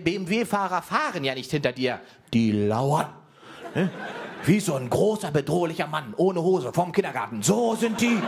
BMW-Fahrer fahren ja nicht hinter dir. Die lauern. Wie so ein großer, bedrohlicher Mann ohne Hose vom Kindergarten. So sind die.